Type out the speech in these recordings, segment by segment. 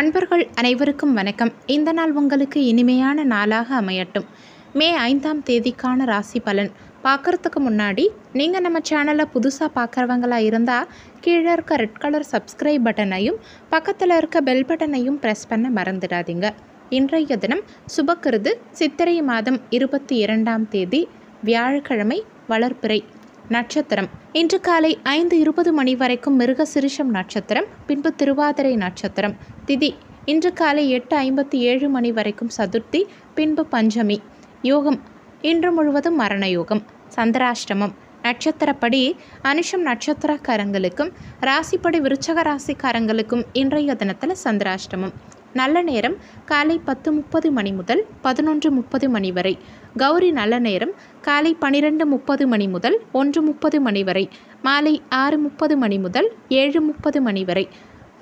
அன்பர்கள் அனைவருக்கும் வணக்கம். இந்த நாள் உங்களுக்கு இனிமையான நாளாக அமையட்டும். மே ஐந்தாம் தேதிக்கான ராசி பலன். பார்க்குறதுக்கு முன்னாடி நீங்கள் நம்ம சேனலை புதுசாக பார்க்குறவங்களா இருந்தால் கீழே இருக்க ரெட் கலர் சப்ஸ்கிரைப் பட்டனையும் பக்கத்தில் இருக்க பெல் பட்டனையும் ப்ரெஸ் பண்ண மறந்துடாதீங்க. இன்றைய தினம் சுபக்கிருது சித்திரை மாதம் இருபத்தி இரண்டாம் தேதி வியாழக்கிழமை வளர்ப்பிறை நட்சத்திரம். இன்று காலை ஐந்து இருபது மணி வரைக்கும் மிருக சிரிஷம் நட்சத்திரம் பின்பு திருவாதிரை நட்சத்திரம். திதி. இன்று காலை எட்டு ஐம்பத்தி ஏழு மணி வரைக்கும் சதுர்த்தி பின்பு பஞ்சமி. யோகம். இன்று முழுவதும் மரண யோகம். சந்திராஷ்டமம். நட்சத்திரப்படி அனுஷம் நட்சத்திரக்காரங்களுக்கும் ராசிப்படி விருச்சக ராசிக்காரங்களுக்கும் இன்றைய தினத்தில் சந்திராஷ்டமம். நல்ல நேரம் காலை பத்து முப்பது மணி முதல் பதினொன்று முப்பது மணி வரை. கௌரி நல்ல நேரம் காலை பன்னிரெண்டு முப்பது மணி முதல் ஒன்று முப்பது மணி வரை. மாலை ஆறு முப்பது மணி முதல் ஏழு முப்பது மணி வரை.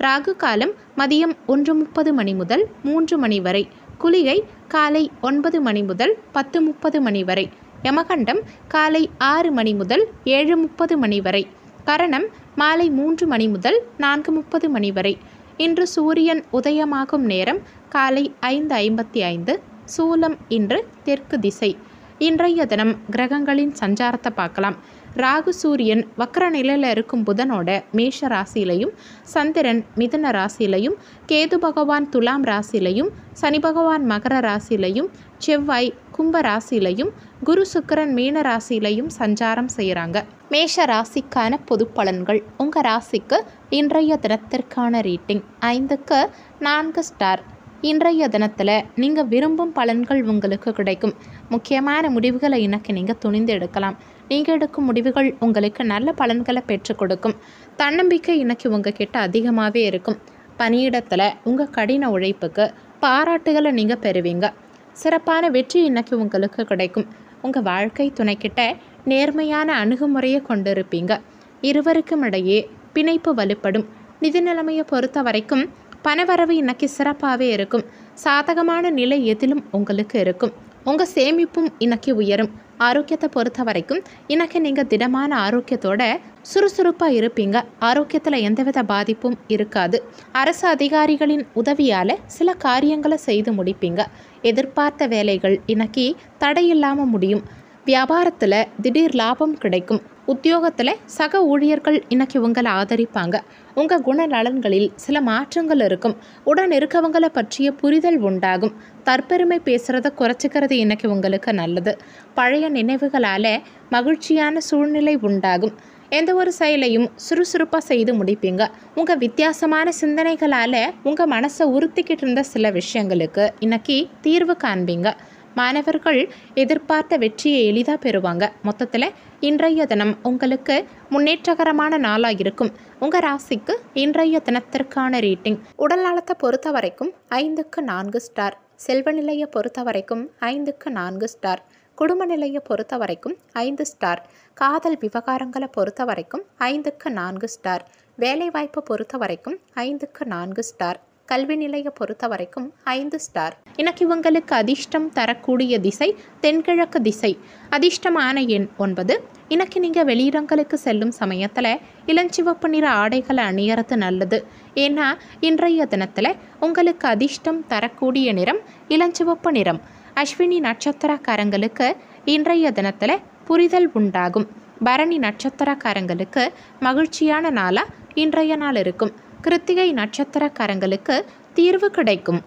ராகு காலம் மதியம் ஒன்று முப்பது மணி முதல் மூன்று மணி வரை. குளிகை காலை ஒன்பது மணி முதல் பத்து முப்பது மணி வரை. யமகண்டம் காலை ஆறு மணி முதல் ஏழு முப்பது மணி வரை. கரணம் மாலை மூன்று மணி முதல் நான்கு முப்பது மணி வரை. இன்று சூரியன் உதயமாகும் நேரம் காலை ஐந்து ஐம்பத்தி ஐந்து. சூலம் இன்று தெற்கு திசை. இன்றைய தினம் கிரகங்களின் சஞ்சாரத்தை பார்க்கலாம். ராகு சூரியன் வக்கர நிலையில் இருக்கும் புதனோட மேஷ ராசியிலையும் சந்திரன் மிதுன ராசியிலையும் கேது பகவான் துலாம் ராசியிலையும் சனி பகவான் மகர ராசியிலையும் செவ்வாய் கும்ப ராசியிலையும் குரு சுக்கிரன் மீன ராசியிலையும் சஞ்சாரம் செய்கிறாங்க மேஷ ராசிக்கான பொது பலன்கள். உங்கள் ராசிக்கு இன்றைய தினத்திற்கான ரீட்டிங் ஐந்துக்கு நான்கு ஸ்டார். இன்றைய தினத்தில் நீங்கள் விரும்பும் பலன்கள் உங்களுக்கு கிடைக்கும். முக்கியமான முடிவுகளை இன்னைக்கு நீங்கள் துணிந்து எடுக்கலாம். நீங்கள் எடுக்கும் முடிவுகள் உங்களுக்கு நல்ல பலன்களை பெற்றுக் கொடுக்கும். தன்னம்பிக்கை இன்னைக்கு உங்ககிட்ட அதிகமாகவே இருக்கும். பணியிடத்தில் உங்கள் கடின உழைப்புக்கு பாராட்டுகளை நீங்கள் பெறுவீங்க. சிறப்பான வெற்றி இன்னைக்கு உங்களுக்கு கிடைக்கும். உங்கள் வாழ்க்கை துணைக்கிட்ட நேர்மையான அணுகுமுறையை கொண்டிருப்பீங்க. இருவருக்கும் இடையே பிணைப்பு வலுப்படும். நிதி நிலைமையை பொறுத்த வரைக்கும் பணவரவு இன்னைக்கு சிறப்பாகவே இருக்கும். சாதகமான நிலை எதிலும் உங்களுக்கு இருக்கும். உங்கள் சேமிப்பும் இன்னைக்கு உயரும். ஆரோக்கியத்தை பொறுத்த வரைக்கும் இன்னைக்கு நீங்கள் திடமான ஆரோக்கியத்தோட சுறுசுறுப்பாக இருப்பீங்க. ஆரோக்கியத்தில் எந்தவித பாதிப்பும் இருக்காது. அரசு அதிகாரிகளின் உதவியால் சில காரியங்களை செய்து முடிப்பீங்க. எதிர்பார்த்த வேலைகள் இன்னைக்கு தடையில்லாமல் முடியும். வியாபாரத்தில் திடீர் லாபம் கிடைக்கும். உத்தியோகத்தில் சக ஊழியர்கள் இன்னைக்கு உங்களை ஆதரிப்பாங்க. உங்கள் குணநலன்களில் சில மாற்றங்கள் இருக்கும். உடன் இருக்கவங்களை பற்றிய புரிதல் உண்டாகும். தற்பெருமை பேசுகிறத குறைச்சிக்கிறது இன்னைக்கு உங்களுக்கு நல்லது. பழைய நினைவுகளால் மகிழ்ச்சியான சூழ்நிலை உண்டாகும். எந்த ஒரு செயலையும் சுறுசுறுப்பாக செய்து முடிப்பீங்க. உங்கள் வித்தியாசமான சிந்தனைகளால் உங்கள் மனசை உறுத்திக்கிட்டு இருந்த சில விஷயங்களுக்கு இன்னைக்கு தீர்வு காண்பீங்க. மாணவர்கள் எதிர்பார்த்த வெற்றியை எளிதாக பெறுவாங்க. மொத்தத்தில் இன்றைய தினம் உங்களுக்கு முன்னேற்றகரமான நாளாக இருக்கும் உங்கள் ராசிக்கு இன்றைய தினத்திற்கான ரேட்டிங். உடல் நலத்தை பொறுத்த வரைக்கும் ஐந்துக்கு நான்கு ஸ்டார். செல்வ நிலையை பொறுத்த வரைக்கும் ஐந்துக்கு நான்கு ஸ்டார். குடும்ப நிலையை பொறுத்த வரைக்கும் ஐந்து ஸ்டார். காதல் விவகாரங்களை பொறுத்த வரைக்கும் ஐந்துக்கு நான்கு ஸ்டார். வேலைவாய்ப்பை பொறுத்த வரைக்கும் ஐந்துக்கு நான்கு ஸ்டார். கல்வி நிலையை பொறுத்த வரைக்கும் ஐந்து ஸ்டார். எனக்கு உங்களுக்கு அதிர்ஷ்டம் தரக்கூடிய திசை தென்கிழக்கு திசை. அதிர்ஷ்டமான எண் ஒன்பது. இன்னைக்கு நீங்கள் வெளியிடங்களுக்கு செல்லும் சமயத்தில் இளஞ்சிவப்பு நிற ஆடைகளை அணியறது நல்லது. ஏன்னா இன்றைய தினத்தில் உங்களுக்கு அதிர்ஷ்டம் தரக்கூடிய நிறம் இளஞ்சிவப்பு நிறம். அஸ்வினி நட்சத்திரக்காரங்களுக்கு இன்றைய தினத்தில் புரிதல் உண்டாகும். பரணி நட்சத்திரக்காரங்களுக்கு மகிழ்ச்சியான நாளாக இன்றைய நாள் இருக்கும். கிருத்திகை நட்சத்திரக்காரங்களுக்கு தீர்வு கிடைக்கும்.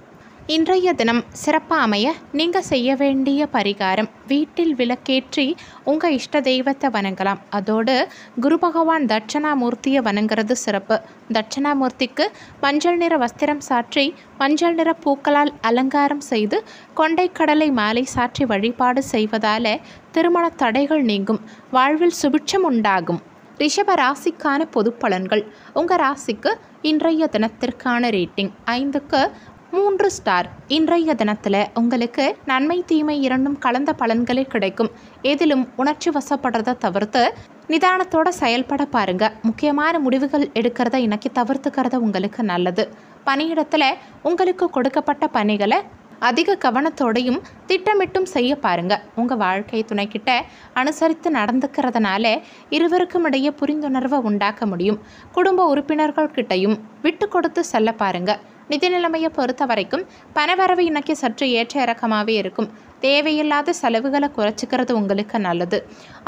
இன்றைய தினம் சிறப்பாக அமைய நீங்கள் செய்ய வேண்டிய பரிகாரம் வீட்டில் விளக்கேற்றி உங்கள் இஷ்ட தெய்வத்தை வணங்கலாம். அதோடு குரு பகவான் தட்சணாமூர்த்தியை வணங்குறது சிறப்பு. தட்சணாமூர்த்திக்கு மஞ்சள் நிற வஸ்திரம் சாற்றி மஞ்சள் நிற பூக்களால் அலங்காரம் செய்து கொண்டைக்கடலை மாலை சாற்றி வழிபாடு செய்வதால் திருமண தடைகள் நீங்கும். வாழ்வில் சுபிட்சம் உண்டாகும். ரிஷப ராசிக்கான பொது பலன்கள் உங்கள் ராசிக்கு இன்றைய தினத்திற்கான ரேட்டிங் ஐந்துக்கு மூன்று ஸ்டார் இன்றைய தினத்தில் உங்களுக்கு நன்மை தீமை இரண்டும் கலந்த பலன்களே கிடைக்கும். எதிலும் உணர்ச்சி வசப்படுறதை தவிர்த்து நிதானத்தோட செயல்பட பாருங்க. முக்கியமான முடிவுகள் எடுக்கிறத இன்னைக்கு தவிர்த்துக்கிறது உங்களுக்கு நல்லது. பணியிடத்தில் உங்களுக்கு கொடுக்கப்பட்ட பணிகளை அதிக கவனத்தோடையும் திட்டமிட்டும் செய்ய பாருங்க. உங்கள் வாழ்க்கை துணைக்கிட்ட அனுசரித்து நடந்துக்கிறதுனால இருவருக்கும் இடையே புரிந்துணர்வை உண்டாக்க முடியும். குடும்ப உறுப்பினர்கள் கிட்டையும் விட்டு கொடுத்து செல்ல பாருங்க. நிதி நிலைமையை பொறுத்த வரைக்கும் பணவரவு இன்னைக்கு சற்று ஏற்ற இறக்கமாகவே இருக்கும். தேவையில்லாத செலவுகளை குறைச்சிக்கிறது உங்களுக்கு நல்லது.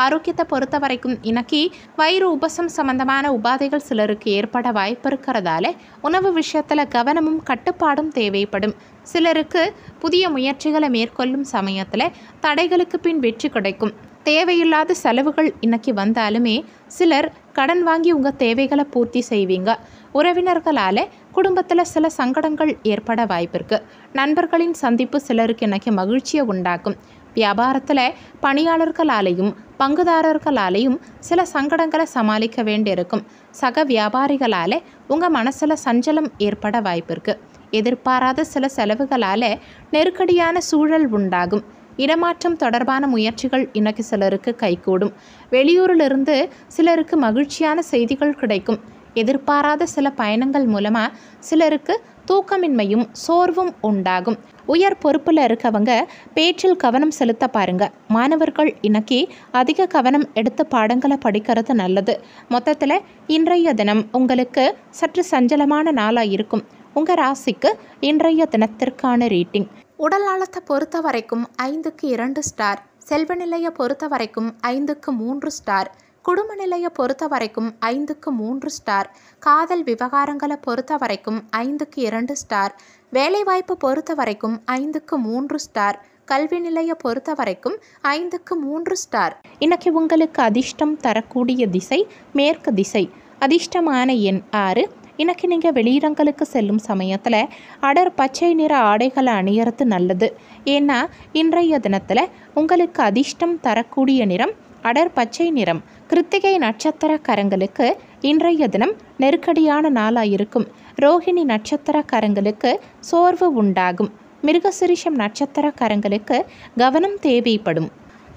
ஆரோக்கியத்தை பொறுத்த வரைக்கும் இன்னைக்கு வயிறு உபசம் சம்பந்தமான உபாதைகள் சிலருக்கு ஏற்பட வாய்ப்பு இருக்கிறதால உணவு விஷயத்தில் கவனமும் கட்டுப்பாடும் தேவைப்படும். சிலருக்கு புதிய முயற்சிகளை மேற்கொள்ளும் சமயத்தில் தடைகளுக்கு பின் வெற்றி கிடைக்கும். தேவையில்லாத செலவுகள் இன்னைக்கு வந்தாலுமே சிலர் கடன் வாங்கி உங்கள் தேவைகளை பூர்த்தி செய்வீங்க. உறவினர்களால் குடும்பத்தில் சில சங்கடங்கள் ஏற்பட வாய்ப்பிருக்கு நண்பர்களின் சந்திப்பு சிலருக்கு இன்னைக்கு மகிழ்ச்சியை உண்டாக்கும். வியாபாரத்தில் பணியாளர்களாலேயும் பங்குதாரர்களாலேயும் சில சங்கடங்களை சமாளிக்க வேண்டியிருக்கும். சக வியாபாரிகளால் உங்கள் மனசில் சஞ்சலம் ஏற்பட வாய்ப்பிருக்கு எதிர்பாராத சில செலவுகளால் நெருக்கடியான சூழல் உண்டாகும். இடமாற்றம் தொடர்பான முயற்சிகள் இன்னைக்கு சிலருக்கு கைகூடும். வெளியூரிலிருந்து சிலருக்கு மகிழ்ச்சியான செய்திகள் கிடைக்கும். எதிர்பாராத சில பயணங்கள் மூலமாக சிலருக்கு தூக்கமின்மையும் சோர்வும் உண்டாகும். உயர் பொறுப்பில் இருக்கவங்க பேச்சில் கவனம் செலுத்த பாருங்க. மாணவர்கள் இன்னைக்கு அதிக கவனம் எடுத்து பாடங்களை படிக்கிறது நல்லது. மொத்தத்தில் இன்றைய தினம் உங்களுக்கு சற்று சஞ்சலமான நாளாக இருக்கும் உங்கள் ராசிக்கு இன்றைய தினத்திற்கான ரேட்டிங். உடல் நலத்தை பொறுத்த வரைக்கும் ஐந்துக்கு இரண்டு ஸ்டார் செல்வ நிலையை பொறுத்த வரைக்கும் ஐந்துக்கு மூன்று ஸ்டார் குடும்ப நிலையை பொறுத்த வரைக்கும் ஐந்துக்கு மூன்று ஸ்டார் காதல் விவகாரங்களை பொறுத்த வரைக்கும் ஐந்துக்கு இரண்டு ஸ்டார் வேலைவாய்ப்பு பொறுத்த வரைக்கும் ஐந்துக்கு மூன்று ஸ்டார் கல்வி நிலையை பொறுத்த வரைக்கும் ஐந்துக்கு மூன்று ஸ்டார் இன்னைக்கு உங்களுக்கு அதிர்ஷ்டம் தரக்கூடிய திசை மேற்கு திசை. அதிர்ஷ்டமான எண் ஆறு இன்னைக்கு நீங்கள் வெளியிடங்களுக்கு செல்லும் சமயத்தில் அடர் பச்சை நிற ஆடைகளை அணியறது நல்லது. ஏன்னா இன்றைய தினத்தில் உங்களுக்கு அதிர்ஷ்டம் தரக்கூடிய நிறம் அடர் பச்சை நிறம். கிருத்திகை நட்சத்திரக்காரங்களுக்கு இன்றைய தினம் நெருக்கடியான நாளாக இருக்கும். ரோஹிணி நட்சத்திரக்காரங்களுக்கு சோர்வு உண்டாகும். மிருகசிரிஷம் நட்சத்திரக்காரங்களுக்கு கவனம் தேவைப்படும்.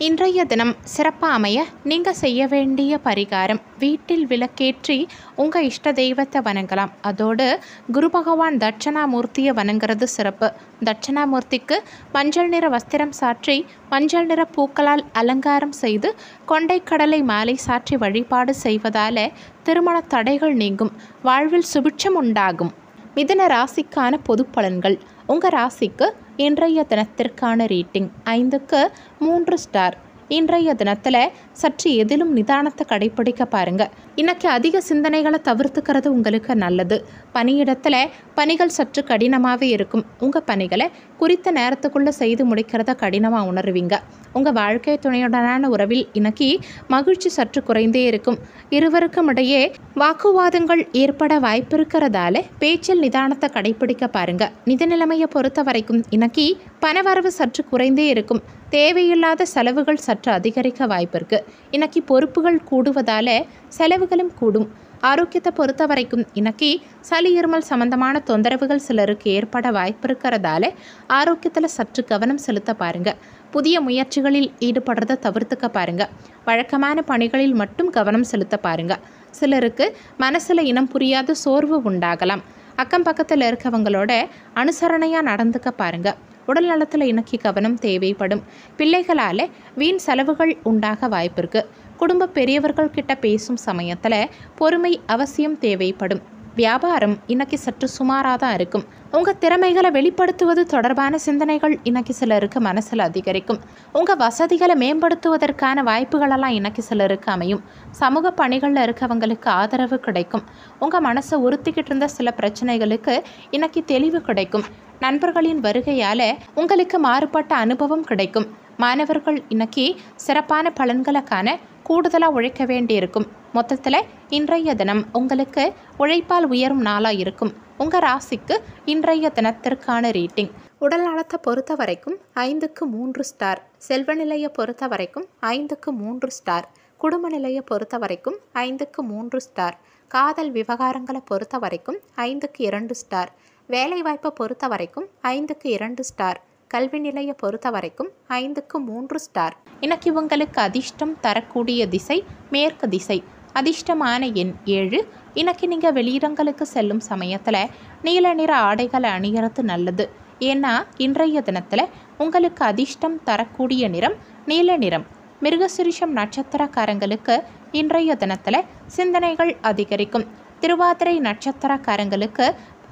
இன்றைய தினம் சிறப்பாக அமைய நீங்கள் செய்ய வேண்டிய பரிகாரம் வீட்டில் விளக்கேற்றி உங்கள் இஷ்ட தெய்வத்தை வணங்கலாம். அதோடு குரு பகவான் தட்சணாமூர்த்தியை வணங்குறது சிறப்பு. தட்சணாமூர்த்திக்கு மஞ்சள் நிற வஸ்திரம் சாற்றி மஞ்சள் நிற பூக்களால் அலங்காரம் செய்து கொண்டைக்கடலை மாலை சாற்றி வழிபாடு செய்வதால திருமண தடைகள் நீங்கும் வாழ்வில் சுபிட்சம் உண்டாகும். மிதன ராசிக்கான பொது பலன்கள். உங்கள் ராசிக்கு இன்றைய தினத்திற்கான ரேட்டிங் ஐந்துக்கு மூன்று ஸ்டார். இன்றைய தினத்தில் சற்று எதிலும் நிதானத்தை கடைப்பிடிக்க பாருங்க. இன்னைக்கு அதிக சிந்தனைகளை தவிர்த்துக்கிறது உங்களுக்கு நல்லது. பணியிடத்தில் பணிகள் சற்று கடினமாகவே இருக்கும். உங்கள் பணிகளை குறித்த நேரத்துக்குள்ளே செய்து முடிக்கிறத கடினமாக உணர்வீங்க. உங்கள் வாழ்க்கை துணையுடனான உறவில் இன்னைக்கு மகிழ்ச்சி சற்று குறைந்தே இருக்கும். இருவருக்கும் இடையே வாக்குவாதங்கள் ஏற்பட வாய்ப்பிருக்கிறதால பேச்சில் நிதானத்தை கடைப்பிடிக்க பாருங்க. நிதி நிலைமையை பொறுத்த வரைக்கும் இன்னைக்கு பணவரவு சற்று குறைந்தே இருக்கும். தேவையில்லாத செலவுகள் சற்று அதிகரிக்க வாய்ப்பிருக்கு. இன்னைக்கு பொறுப்புகள் கூடுவதால செலவுகளும் கூடும். ஆரோக்கியத்தை பொறுத்த வரைக்கும் இன்னைக்கு சளி இருமல் சம்பந்தமான தொந்தரவுகள் சிலருக்கு ஏற்பட வாய்ப்பு இருக்கிறதால ஆரோக்கியத்தில் சற்று கவனம் செலுத்த பாருங்கள் புதிய முயற்சிகளில் ஈடுபடுறதை தவிர்த்துக்க பாருங்க. வழக்கமான பணிகளில் மட்டும் கவனம் செலுத்த பாருங்கள் சிலருக்கு மனசில் இனம் புரியாத சோர்வு உண்டாகலாம். அக்கம் பக்கத்தில் இருக்கவங்களோட அனுசரணையாக நடந்துக்க பாருங்கள் உடல் நலத்தில் இன்னைக்கு கவனம் தேவைப்படும். பிள்ளைகளால் வீண் செலவுகள் உண்டாக வாய்ப்பிருக்கு. குடும்ப பெரியவர்கள் கிட்ட பேசும் சமயத்தில் பொறுமை அவசியம் தேவைப்படும். வியாபாரம் இன்னைக்கு சற்று சுமாராக தான் இருக்கும். உங்கள் திறமைகளை வெளிப்படுத்துவது தொடர்பான சிந்தனைகள் இன்னைக்கு சிலருக்கு மனசில் அதிகரிக்கும். உங்கள் வசதிகளை மேம்படுத்துவதற்கான வாய்ப்புகளெல்லாம் இன்னைக்கு சிலருக்கு அமையும். சமூக பணிகளில் இருக்கவங்களுக்கு ஆதரவு கிடைக்கும். உங்கள் மனசை உறுத்திக்கிட்டு இருந்த சில பிரச்சனைகளுக்கு இன்னைக்கு தெளிவு கிடைக்கும். நண்பர்களின் வருகையால் உங்களுக்கு மாறுபட்ட அனுபவம் கிடைக்கும். மாணவர்கள் இன்னைக்கு சிறப்பான பலன்களை காண கூடுதலாக உழைக்க வேண்டியிருக்கும். மொத்தத்தில் இன்றைய தினம் உங்களுக்கு உழைப்பால் உயரும் நாளாக இருக்கும். உங்கள் ராசிக்கு இன்றைய தினத்திற்கான ரேட்டிங். உடல் நலத்தை பொறுத்த வரைக்கும் ஐந்துக்கு மூன்று ஸ்டார். செல்வ நிலையை பொறுத்த வரைக்கும் ஐந்துக்கு மூன்று ஸ்டார். குடும்ப நிலையை பொறுத்த வரைக்கும் ஐந்துக்கு மூன்று ஸ்டார். காதல் விவகாரங்களை பொறுத்த வரைக்கும் ஐந்துக்கு இரண்டு ஸ்டார். வேலைவாய்ப்பை பொறுத்த வரைக்கும் ஐந்துக்கு இரண்டு ஸ்டார். கல்வி நிலையை பொறுத்த வரைக்கும் ஐந்துக்கு மூன்று ஸ்டார். இன்னைக்கு உங்களுக்கு அதிர்ஷ்டம் தரக்கூடிய திசை மேற்கு திசை. அதிர்ஷ்டமான எண் ஏழு. இன்னைக்கு நீங்கள் வெளியிடங்களுக்கு செல்லும் சமயத்தில் நீல நிற ஆடைகளை அணிகிறது நல்லது. ஏன்னா இன்றைய தினத்தில் உங்களுக்கு அதிர்ஷ்டம் தரக்கூடிய நிறம் நீல நிறம். மிருகசுரிஷம் நட்சத்திரக்காரங்களுக்கு இன்றைய தினத்தில் சிந்தனைகள் அதிகரிக்கும். திருவாதிரை நட்சத்திரக்காரங்களுக்கு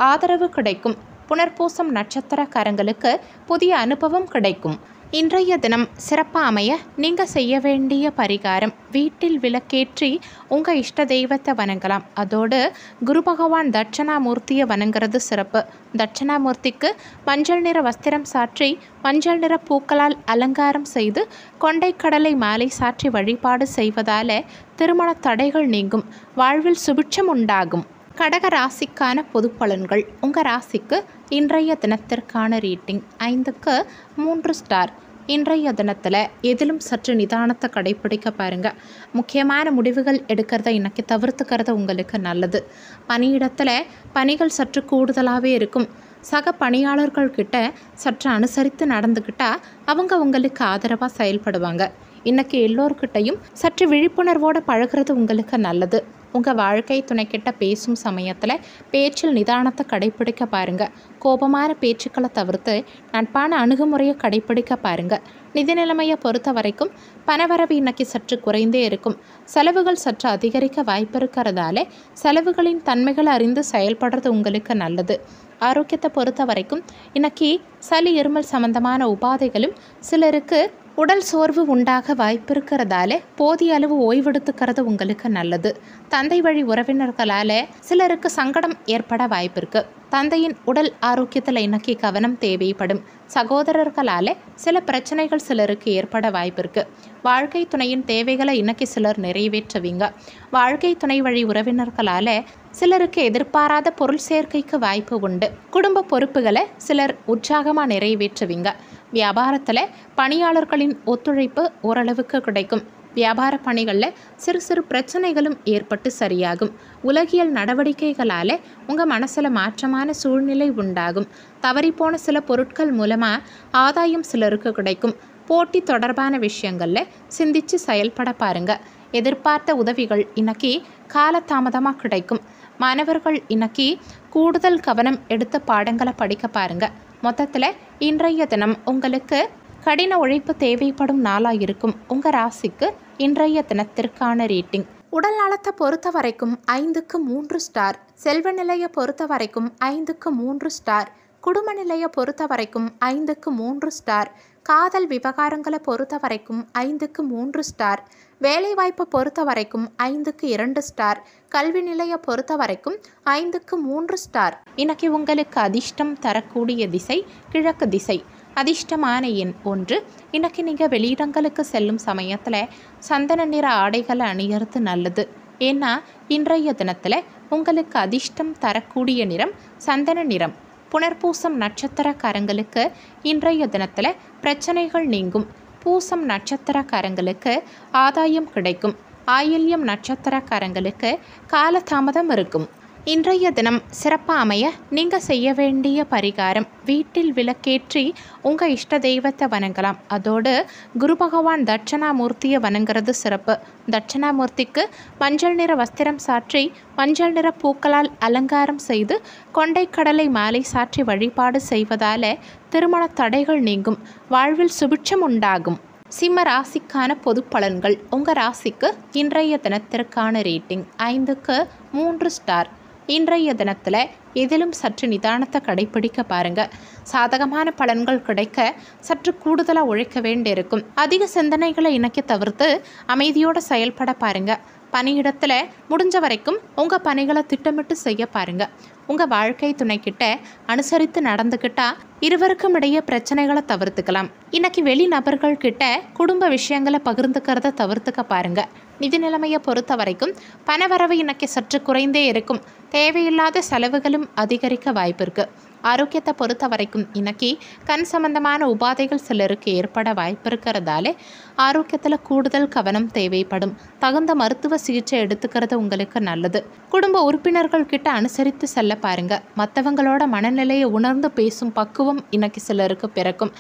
ஆதரவு கிடைக்கும். புனர்பூசம் நட்சத்திரக்காரங்களுக்கு புதிய அனுபவம் கிடைக்கும். இன்றைய தினம் சிறப்பாக அமைய நீங்கள் செய்ய வேண்டிய பரிகாரம் வீட்டில் விளக்கேற்றி உங்கள் இஷ்ட தெய்வத்தை வணங்கலாம். அதோடு குரு பகவான் தட்சணாமூர்த்தியை வணங்குறது சிறப்பு. தட்சணாமூர்த்திக்கு மஞ்சள் நிற வஸ்திரம் சாற்றி மஞ்சள் நிற பூக்களால் அலங்காரம் செய்து கொண்டைக்கடலை மாலை சாற்றி வழிபாடு செய்வதால் திருமண தடைகள் நீங்கும். வாழ்வில் சுபிட்சம் உண்டாகும். கடக ராசிக்கான பொது பலன்கள் உங்கள் ராசிக்கு இன்றைய தினத்திற்கான ரீட்டிங் ஐந்துக்கு மூன்று ஸ்டார். இன்றைய தினத்தில் எதிலும் சற்று நிதானத்தை கடைப்பிடிக்க பாருங்கள் முக்கியமான முடிவுகள் எடுக்கிறத இன்றைக்கி தவிர்த்துக்கிறது உங்களுக்கு நல்லது. பணியிடத்தில் பணிகள் சற்று கூடுதலாகவே இருக்கும். சக பணியாளர்கள் கிட்ட சற்று அனுசரித்து நடந்துக்கிட்டால் அவங்க உங்களுக்கு ஆதரவாக செயல்படுவாங்க. இன்றைக்கி எல்லோர்கிட்டையும் சற்று விழிப்புணர்வோடு பழகிறது உங்களுக்கு நல்லது. உங்கள் வாழ்க்கை துணைக்கிட்ட பேசும் சமயத்தில் பேச்சில் நிதானத்தை கடைப்பிடிக்க பாருங்கள் கோபமான பேச்சுக்களை தவிர்த்து நட்பான அணுகுமுறையை கடைப்பிடிக்க பாருங்கள் நிதி நிலைமையை பொறுத்த வரைக்கும் பணவரவு இன்னைக்கு சற்று குறைந்தே இருக்கும். செலவுகள் சற்று அதிகரிக்க வாய்ப்பு இருக்கிறதால செலவுகளின் தன்மைகளை அறிந்து செயல்படுறது உங்களுக்கு நல்லது. ஆரோக்கியத்தை பொறுத்த வரைக்கும் இன்னைக்கு சளி இருமல் சம்பந்தமான உபாதைகளும் சிலருக்கு உடல் சோர்வு உண்டாக வாய்ப்பிருக்கிறதால போதிய அளவு ஓய்வெடுத்துக்கிறது உங்களுக்கு நல்லது. தந்தை வழி உறவினர்களால் சிலருக்கு சங்கடம் ஏற்பட வாய்ப்பிருக்கு. தந்தையின் உடல் ஆரோக்கியத்தில் இன்னைக்கு கவனம் தேவைப்படும். சகோதரர்களால் சில பிரச்சனைகள் சிலருக்கு ஏற்பட வாய்ப்பிருக்கு. வாழ்க்கை துணையின் தேவைகளை இன்னைக்கு சிலர் நிறைவேற்றுவீங்க. வாழ்க்கை துணை வழி உறவினர்களால் சிலருக்கு எதிர்பாராத பொருள் சேர்க்கைக்கு வாய்ப்பு உண்டு. குடும்ப பொறுப்புகளை சிலர் உற்சாகமாக நிறைவேற்றுவீங்க. வியாபாரத்தில் பணியாளர்களின் ஒத்துழைப்பு ஓரளவுக்கு கிடைக்கும். வியாபார பணிகளில் சிறு சிறு பிரச்சனைகளும் ஏற்பட்டு சரியாகும். உலகியல் நடவடிக்கைகளால் உங்கள் மனசில் மாற்றமான சூழ்நிலை உண்டாகும். தவறிப்போன சில பொருட்கள் மூலமாக ஆதாயம் சிலருக்கு கிடைக்கும். போட்டி தொடர்பான விஷயங்களில் சிந்திச்சு செயல்பட பாருங்கள் எதிர்பார்த்த உதவிகள் இன்னைக்கு காலதாமதமாக கிடைக்கும். மாணவர்கள் இன்னைக்கு கூடுதல் கவனம் எடுத்த பாடங்களை படிக்க பாருங்கள் மொத்தத்தில் இன்றைய தினம் உங்களுக்கு கடின உழைப்பு தேவைப்படும் நாளாக இருக்கும் உங்கள் ராசிக்கு இன்றைய தினத்திற்கான ரேட்டிங். உடல் நலத்தை பொறுத்த வரைக்கும் ஐந்துக்கு மூன்று ஸ்டார். செல்வ நிலையை பொறுத்த வரைக்கும் ஐந்துக்கு மூன்று ஸ்டார். குடும்ப நிலையை பொறுத்த வரைக்கும் ஐந்துக்கு மூன்று ஸ்டார். காதல் விவகாரங்களை பொறுத்த வரைக்கும் ஐந்துக்கு மூன்று ஸ்டார். வேலைவாய்ப்பை பொறுத்த வரைக்கும் ஐந்துக்கு இரண்டு ஸ்டார் கல்வி நிலையை பொறுத்த வரைக்கும் ஐந்துக்கு மூன்று ஸ்டார் இன்னைக்கு உங்களுக்கு அதிர்ஷ்டம் தரக்கூடிய திசை கிழக்கு திசை. அதிர்ஷ்டமான எண் ஒன்று. இன்னைக்கு நீங்கள் வெளியிடங்களுக்கு செல்லும் சமயத்தில் சந்தன நிற ஆடைகளை அணியறது நல்லது. ஏன்னா இன்றைய தினத்தில் உங்களுக்கு அதிர்ஷ்டம் தரக்கூடிய நிறம் சந்தன நிறம். புனர்பூசம் நட்சத்திரக்காரங்களுக்கு இன்றைய தினத்தில் பிரச்சனைகள் நீங்கும். பூசம் நட்சத்திரக்காரங்களுக்கு ஆதாயம் கிடைக்கும். ஆயில்யம் நட்சத்திரக்காரங்களுக்கு காலதாமதம் இருக்கும். இன்றைய தினம் சிறப்பாக அமைய நீங்கள் செய்ய வேண்டிய பரிகாரம். வீட்டில் விளக்கேற்றி உங்கள் இஷ்ட தெய்வத்தை வணங்கலாம். அதோடு குரு பகவான் தட்சணாமூர்த்தியை வணங்குறது சிறப்பு. தட்சணாமூர்த்திக்கு மஞ்சள் நிற வஸ்திரம் சாற்றி மஞ்சள் நிற பூக்களால் அலங்காரம் செய்து கொண்டைக்கடலை மாலை சாற்றி வழிபாடு செய்வதால் திருமண தடைகள் நீங்கும். வாழ்வில் சுபிட்சம் உண்டாகும். சிம்ம ராசிக்கான பொது பலன்கள். உங்கள் ராசிக்கு இன்றைய தினத்திற்கான ரேட்டிங் ஐந்துக்கு மூன்று ஸ்டார். இன்றைய தினத்தில் எதிலும் சற்று நிதானத்தை கடைப்பிடிக்க பாருங்க. சாதகமான பலன்கள் கிடைக்க சற்று கூடுதலாக உழைக்க வேண்டியிருக்கும். அதிக சிந்தனைகளை இணைக்க தவிர்த்து அமைதியோடு செயல்பட பாருங்க. பணியிடத்தில் முடிஞ்ச வரைக்கும் உங்கள் பணிகளை திட்டமிட்டு செய்ய பாருங்க. உங்கள் வாழ்க்கை துணைக்கிட்ட அனுசரித்து நடந்துக்கிட்டா இருவருக்கும் இடையே பிரச்சனைகளை தவிர்த்துக்கலாம். இன்னைக்கு வெளிநபர்கள் கிட்ட குடும்ப விஷயங்களை பகிர்ந்துக்கிறத தவிர்த்துக்க பாருங்கள் நிதி நிலைமையை பொறுத்த வரைக்கும் பணவரவு இன்னைக்கு சற்று குறைந்தே இருக்கும். தேவையில்லாத செலவுகளும் அதிகரிக்க வாய்ப்பு இருக்குது ஆரோக்கியத்தை பொறுத்த வரைக்கும் இன்னைக்கு கண் சம்பந்தமான உபாதைகள் சிலருக்கு ஏற்பட வாய்ப்பு இருக்கிறதாலே ஆரோக்கியத்தில் கூடுதல் கவனம் தேவைப்படும். தகுந்த மருத்துவ சிகிச்சை எடுத்துக்கிறது உங்களுக்கு நல்லது. குடும்ப உறுப்பினர்கள் கிட்ட அனுசரித்து செல்ல பாருங்க. மற்றவங்களோட மனநிலையை உணர்ந்து பேசும் பக்குவம் இன்னைக்கு சிலருக்கு பிறக்கும்.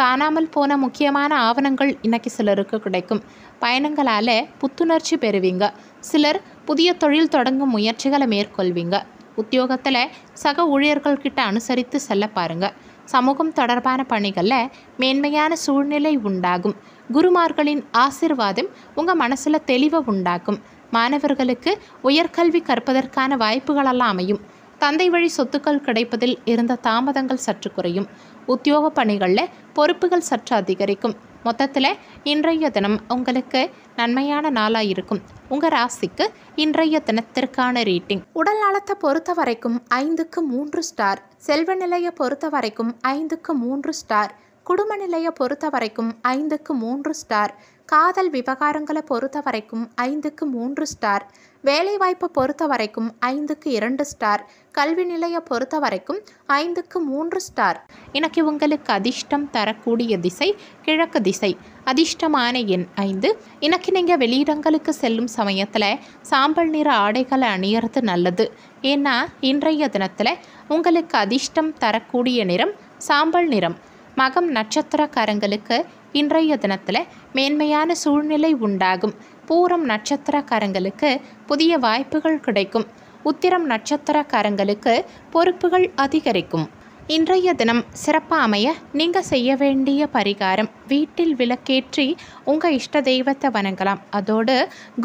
காணாமல் போன முக்கியமான ஆவணங்கள் இன்னைக்கு சிலருக்கு கிடைக்கும். பயணங்களால் புத்துணர்ச்சி பெறுவீங்க. சிலர் புதிய தொழில் தொடங்கும் முயற்சிகளை மேற்கொள்வீங்க. உத்தியோகத்தில் சக ஊழியர்கள்கிட்ட அனுசரித்து செல்ல பாருங்க. சமூகம் தொடர்பான பணிகளில் மேன்மையான சூழ்நிலை உண்டாகும். குருமார்களின் ஆசிர்வாதம் உங்கள் மனசில் தெளிவை உண்டாக்கும். மாணவர்களுக்கு உயர்கல்வி கற்பதற்கான வாய்ப்புகளெல்லாம் அமையும். தந்தை வழி சொத்துக்கள் கிடைப்பதில் இருந்த தாமதங்கள் சற்று குறையும். உத்தியோக பணிகளில் பொறுப்புகள் சற்று அதிகரிக்கும். மொத்தத்தில் இன்றைய தினம் உங்களுக்கு நன்மையான நாளாக இருக்கும். உங்கள் ராசிக்கு இன்றைய தினத்திற்கான ரீட்டிங். உடல் நலத்தை பொறுத்த வரைக்கும் ஐந்துக்கு மூன்று ஸ்டார். செல்வ நிலையை பொறுத்த வரைக்கும் ஐந்துக்கு மூன்று ஸ்டார். குடும்ப நிலையை பொறுத்த வரைக்கும் ஐந்துக்கு மூன்று ஸ்டார் காதல் விவகாரங்களை பொறுத்த வரைக்கும் ஐந்துக்கு மூன்று ஸ்டார் வேலைவாய்ப்பை பொறுத்த வரைக்கும் ஐந்துக்கு இரண்டு ஸ்டார் கல்வி நிலையை பொறுத்த வரைக்கும் ஐந்துக்கு மூன்று ஸ்டார் எனக்கு உங்களுக்கு அதிர்ஷ்டம் தரக்கூடிய திசை கிழக்கு திசை. அதிர்ஷ்டமான எண் ஐந்து. எனக்கு நீங்கள் வெளியிடங்களுக்கு செல்லும் சமயத்தில் சாம்பல் நிற ஆடைகளை அணியறது நல்லது. ஏன்னா இன்றைய தினத்தில் உங்களுக்கு அதிர்ஷ்டம் தரக்கூடிய நிறம் சாம்பல் நிறம். மகம் நட்சத்திரக்காரங்களுக்கு இன்றைய தினத்தில் மேன்மையான சூழ்நிலை உண்டாகும். பூரம் நட்சத்திரக்காரங்களுக்கு புதிய வாய்ப்புகள் கிடைக்கும். உத்திரம் நட்சத்திரக்காரங்களுக்கு பொறுப்புகள் அதிகரிக்கும். இன்றைய தினம் சிறப்பாக அமைய நீங்கள் செய்ய வேண்டிய பரிகாரம் வீட்டில் விளக்கேற்றி உங்கள் இஷ்ட தெய்வத்தை வணங்கலாம். அதோடு